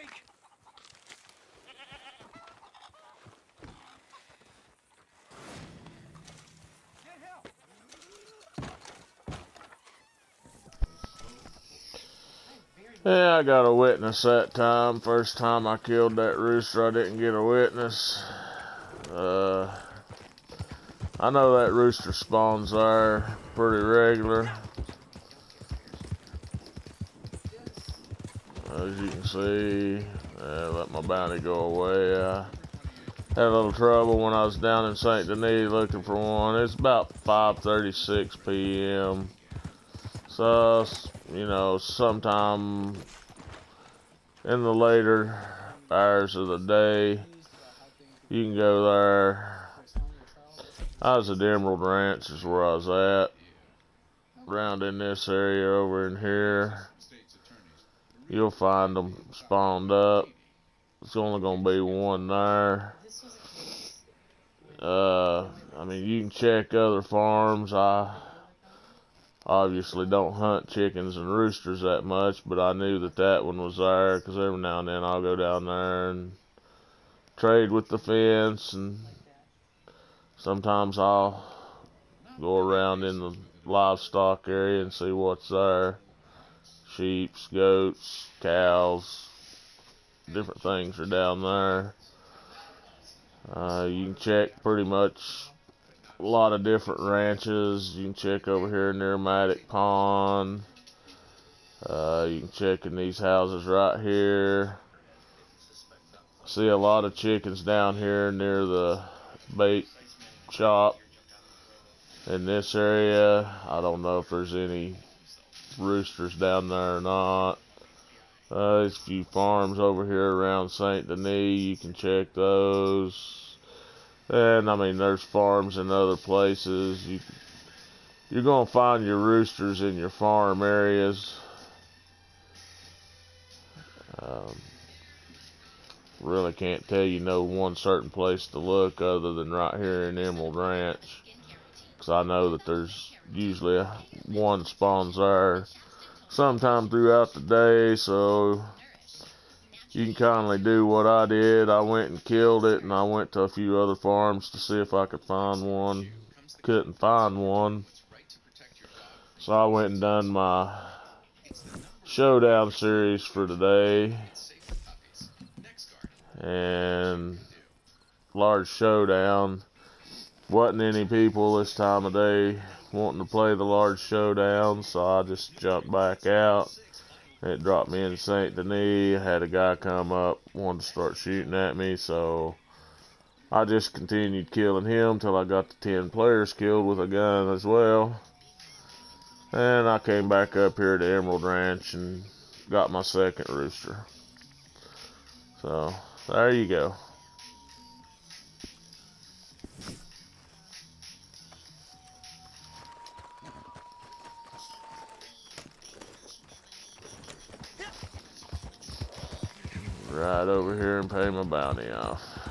break. Yeah, I got a witness that time. First time I killed that rooster, I didn't get a witness. Uh, I know that rooster spawns there pretty regular. As you can see, I let my bounty go away. I had a little trouble when I was down in St. Denis looking for one. It's about 5.36 p.m. So, you know, sometime in the later hours of the day, you can go there. I was at Emerald Ranch is where I was at. Around in this area over in here. You'll find them spawned up. It's only going to be one there. Uh, I mean, you can check other farms. I obviously don't hunt chickens and roosters that much, but I knew that that one was there because every now and then I'll go down there and trade with the fence, and sometimes I'll go around in the livestock area and see what's there. Sheep, goats, cows, different things are down there. Uh, you can check pretty much a lot of different ranches. You can check over here near Mattock Pond. Uh, you can check in these houses right here. See a lot of chickens down here near the bait shop in this area. I don't know if there's any roosters down there or not. Uh, there's a few farms over here around St. Denis. You can check those. And, I mean, there's farms in other places. You, you're going to find your roosters in your farm areas. Um, really can't tell you no one certain place to look other than right here in Emerald Ranch. I know that there's usually one spawns there sometime throughout the day, so you can kindly do what I did. I went and killed it, and I went to a few other farms to see if I could find one. Couldn't find one. So I went and done my showdown series for today. And large showdown. Wasn't any people this time of day wanting to play the large showdown, so I just jumped back out. It dropped me in St. Denis. Had a guy come up, wanted to start shooting at me, so I just continued killing him till I got the 10 players killed with a gun as well. And I came back up here to Emerald Ranch and got my second rooster. So, there you go. Right over here and pay my bounty off.